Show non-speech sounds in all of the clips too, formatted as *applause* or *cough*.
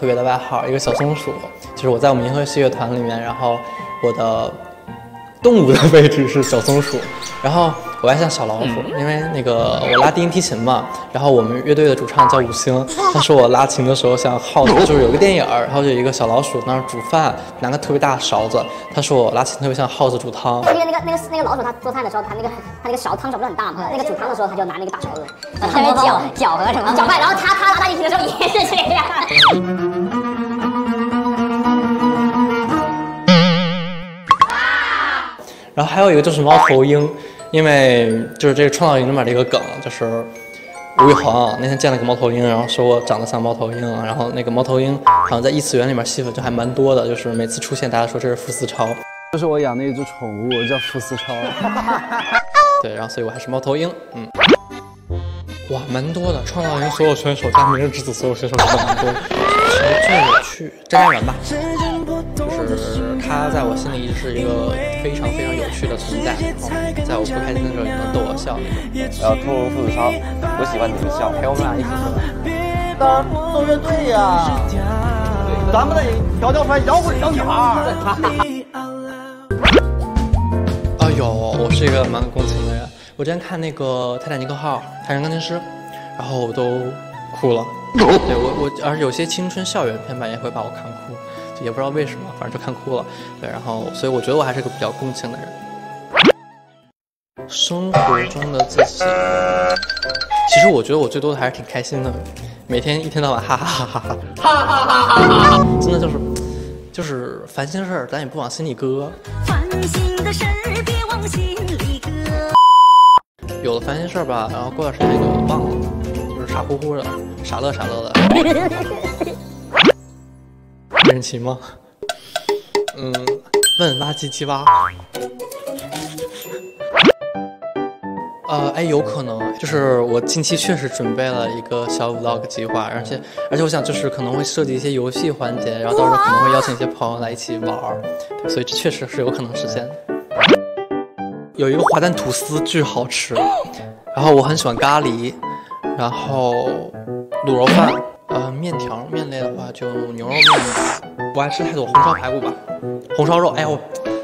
别的外号，一个小松鼠，就是我在我们银河系乐团里面，然后我的动物的 *laughs* 位置是小松鼠，然后我还像小老鼠，因为那个我拉低音提琴嘛，然后我们乐队的主唱叫五星，他说我拉琴的时候像耗子，就是有个电影，然后就有一个小老鼠那儿煮饭，拿个特别大的勺子，他说我拉琴特别像耗子煮汤。因为那个那个那个老鼠，它做菜的时候，它那个它那个勺汤勺不是很大嘛？那个煮汤的时候，它就拿那个大勺子，特别搅搅和什么搅拌，然后他他拉大提琴的时候也是然后还有一个就是猫头鹰，因为就是这个创造营里面的一个梗，就是吴宇恒那天见了个猫头鹰，然后说我长得像猫头鹰，然后那个猫头鹰好像在异次元里面戏份就还蛮多的，就是每次出现大家说这是傅思超，就是我养的一只宠物，叫傅思超。对，然后所以我还是猫头鹰，嗯，哇，蛮多的，创造营所有选手加明日之子所有选手都蛮多最有趣张家元吧，就是他在我心里一直是一个非常非常有趣的存在，然后在我不开心的时候也能逗我笑那种。然后兔兔子超，我喜欢你的笑，陪我们俩一起。当然奏乐队呀，咱们得调教出来摇滚小女孩。哎呦，我是一个蛮共情的人。我之前看那个《泰坦尼克号》《泰山钢琴师》，然后我都哭了。*laughs* 对我我，而有些青春校园片吧也会把我看哭，也不知道为什么，反正就看哭了。对，然后所以我觉得我还是个比较共情的人。生活中的自己，其实我觉得我最多的还是挺开心的，每天一天到晚哈哈哈哈哈哈哈哈哈，真的就是就是烦心事儿，咱也不往心里搁。烦心的事儿别往心里搁。有了烦心事儿吧，然后过段时间就忘了，就是傻乎乎的，傻乐傻乐的。*laughs* 任人骑吗？嗯，问挖机机挖。*laughs* 呃，哎，有可能，就是我近期确实准备了一个小 vlog 计划，而且而且我想就是可能会设计一些游戏环节，然后到时候可能会邀请一些朋友来一起玩所以这确实是有可能实现的。有一个滑蛋吐司巨好吃，然后我很喜欢咖喱，然后卤肉饭，呃，面条面类的话就牛肉面吧，不爱吃太多，红烧排骨吧，红烧肉，哎呀我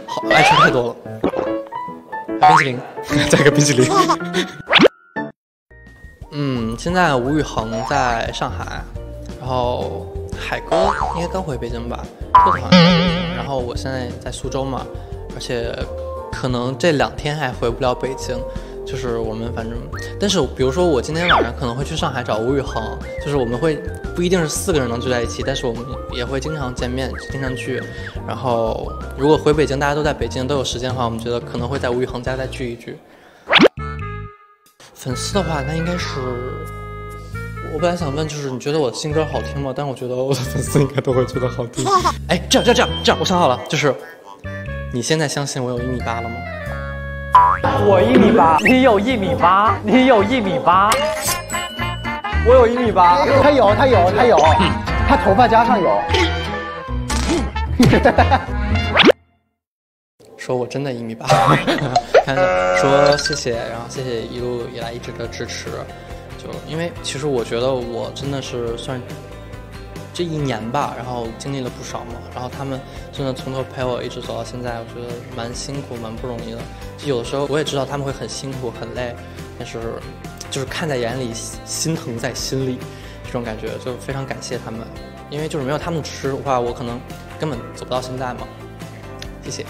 好爱吃太多了，冰淇淋，*laughs* 再一个冰淇淋。*laughs* 嗯，现在吴宇恒在上海，然后海哥应该刚回北京吧，特好像在北京，然后我现在在苏州嘛，而且可能这两天还回不了北京，就是我们反正，但是比如说我今天晚上可能会去上海找吴宇恒，就是我们会不一定是四个人能聚在一起，但是我们也会经常见面，经常聚。然后如果回北京大家都在北京都有时间的话，我们觉得可能会在吴宇恒家再聚一聚。粉丝的话，那应该是。我本来想问，就是你觉得我的新歌好听吗？但我觉得我的粉丝应该都会觉得好听。哎，这样这样这样这样，我想好了，就是你现在相信我有一米八了吗？我一米八，你有一米八，你有一米八，我有一米八，他有他有他有，他头发加上有。*laughs* 说我真的一米八，*laughs* 看说谢谢，然后谢谢一路以来一直的支持，就因为其实我觉得我真的是算这一年吧，然后经历了不少嘛，然后他们真的从头陪我一直走到现在，我觉得蛮辛苦蛮不容易的。就有的时候我也知道他们会很辛苦很累，但是就是看在眼里，心疼在心里，这种感觉就非常感谢他们，因为就是没有他们的支持的话，我可能根本走不到现在嘛。谢谢。